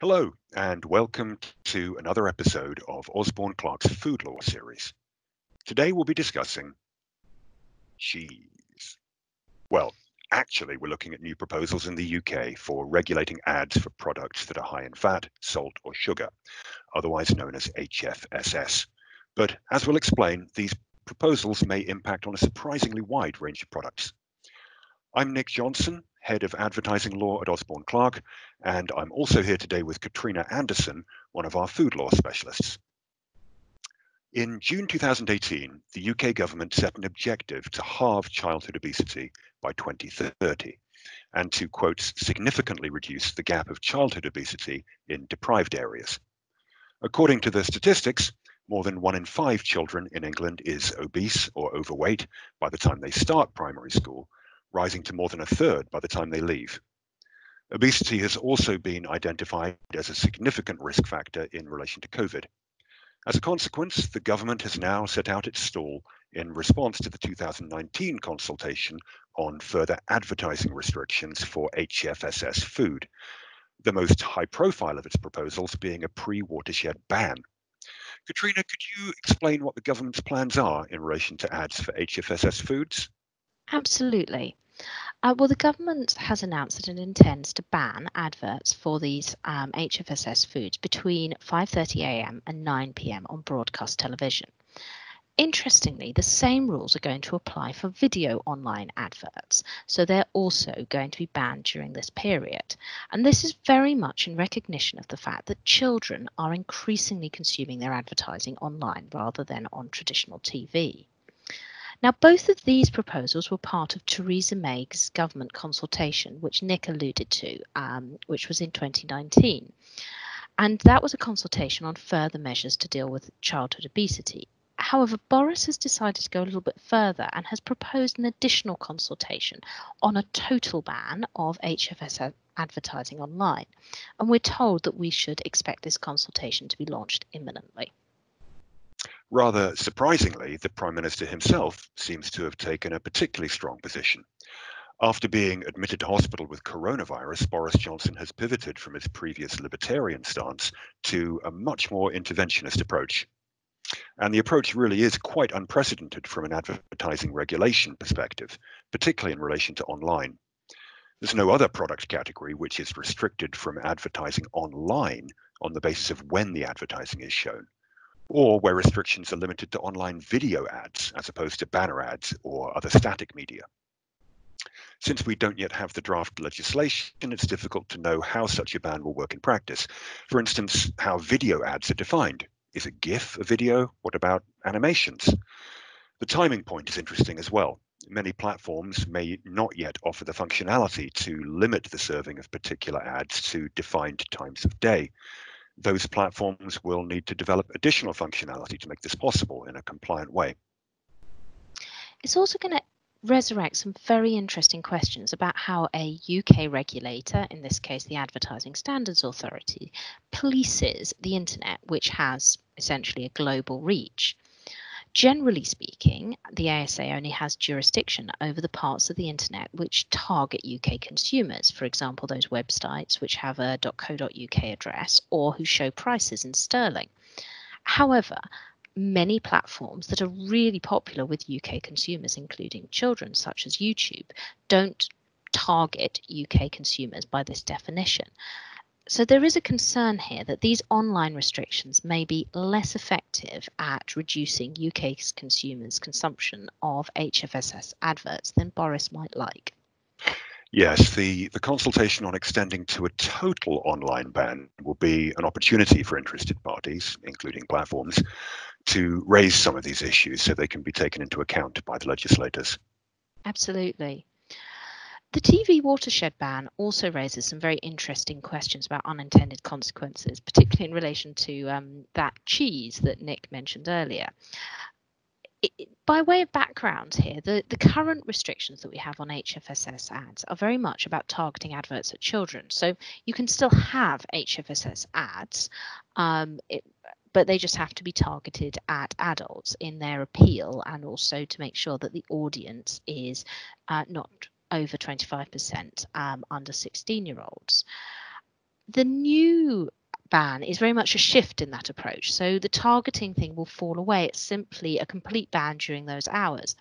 Hello, and welcome to another episode of Osborne Clarke's Food Law series. Today we'll be discussing cheese. Well, actually, we're looking at new proposals in the UK for regulating ads for products that are high in fat, salt, or sugar, otherwise known as HFSS. But as we'll explain, these proposals may impact on a surprisingly wide range of products. I'm Nick Johnson, Head of Advertising Law at Osborne Clarke, and I'm also here today with Katrina Anderson, one of our food law specialists. In June 2018, the UK government set an objective to halve childhood obesity by 2030 and to, quote, significantly reduce the gap of childhood obesity in deprived areas. According to the statistics, more than one in five children in England is obese or overweight by the time they start primary school, rising to more than a third by the time they leave. Obesity has also been identified as a significant risk factor in relation to COVID. As a consequence, the government has now set out its stall in response to the 2019 consultation on further advertising restrictions for HFSS food, the most high profile of its proposals being a pre watershed ban. Katrina, could you explain what the government's plans are in relation to ads for HFSS foods? Absolutely. Uh, well, the government has announced that it intends to ban adverts for these um, HFSS foods between 5.30am and 9pm on broadcast television. Interestingly, the same rules are going to apply for video online adverts, so they're also going to be banned during this period. And this is very much in recognition of the fact that children are increasingly consuming their advertising online rather than on traditional TV. Now, both of these proposals were part of Theresa May's government consultation, which Nick alluded to, um, which was in 2019. And that was a consultation on further measures to deal with childhood obesity. However, Boris has decided to go a little bit further and has proposed an additional consultation on a total ban of HFSS advertising online. And we're told that we should expect this consultation to be launched imminently. Rather surprisingly, the Prime Minister himself seems to have taken a particularly strong position. After being admitted to hospital with coronavirus, Boris Johnson has pivoted from his previous libertarian stance to a much more interventionist approach. And the approach really is quite unprecedented from an advertising regulation perspective, particularly in relation to online. There's no other product category which is restricted from advertising online on the basis of when the advertising is shown or where restrictions are limited to online video ads as opposed to banner ads or other static media. Since we don't yet have the draft legislation, it's difficult to know how such a ban will work in practice. For instance, how video ads are defined. Is a GIF a video? What about animations? The timing point is interesting as well. Many platforms may not yet offer the functionality to limit the serving of particular ads to defined times of day those platforms will need to develop additional functionality to make this possible in a compliant way. It's also going to resurrect some very interesting questions about how a UK regulator, in this case the Advertising Standards Authority, polices the internet, which has essentially a global reach. Generally speaking, the ASA only has jurisdiction over the parts of the internet which target UK consumers, for example, those websites which have a .co.uk address or who show prices in sterling. However, many platforms that are really popular with UK consumers, including children, such as YouTube, don't target UK consumers by this definition. So there is a concern here that these online restrictions may be less effective at reducing UK consumers' consumption of HFSS adverts than Boris might like. Yes, the, the consultation on extending to a total online ban will be an opportunity for interested parties, including platforms, to raise some of these issues so they can be taken into account by the legislators. Absolutely. The TV watershed ban also raises some very interesting questions about unintended consequences, particularly in relation to um, that cheese that Nick mentioned earlier. It, by way of background here, the, the current restrictions that we have on HFSS ads are very much about targeting adverts at children. So you can still have HFSS ads, um, it, but they just have to be targeted at adults in their appeal and also to make sure that the audience is uh, not over 25% um, under 16 year olds. the new ban is very much a shift in that approach. So the targeting thing will fall away. It's simply a complete ban during those hours.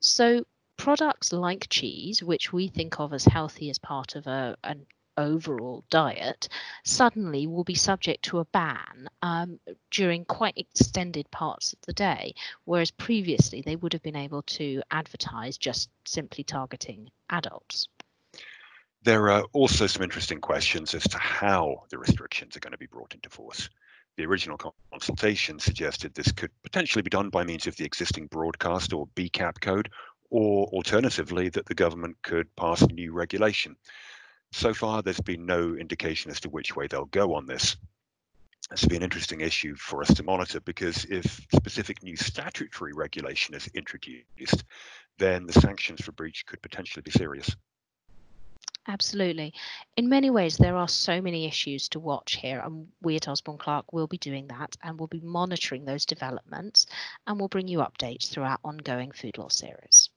So products like cheese, which we think of as healthy as part of a, an overall diet, suddenly will be subject to a ban um, during quite extended parts of the day, whereas previously they would have been able to advertise just simply targeting adults. There are also some interesting questions as to how the restrictions are going to be brought into force. The original consultation suggested this could potentially be done by means of the existing broadcast or BCAP code, or alternatively, that the government could pass new regulation. So far, there's been no indication as to which way they'll go on this. This will be an interesting issue for us to monitor because if specific new statutory regulation is introduced, then the sanctions for breach could potentially be serious. Absolutely. In many ways, there are so many issues to watch here, and we at Osborne Clarke will be doing that and we'll be monitoring those developments and we'll bring you updates through our ongoing food law series.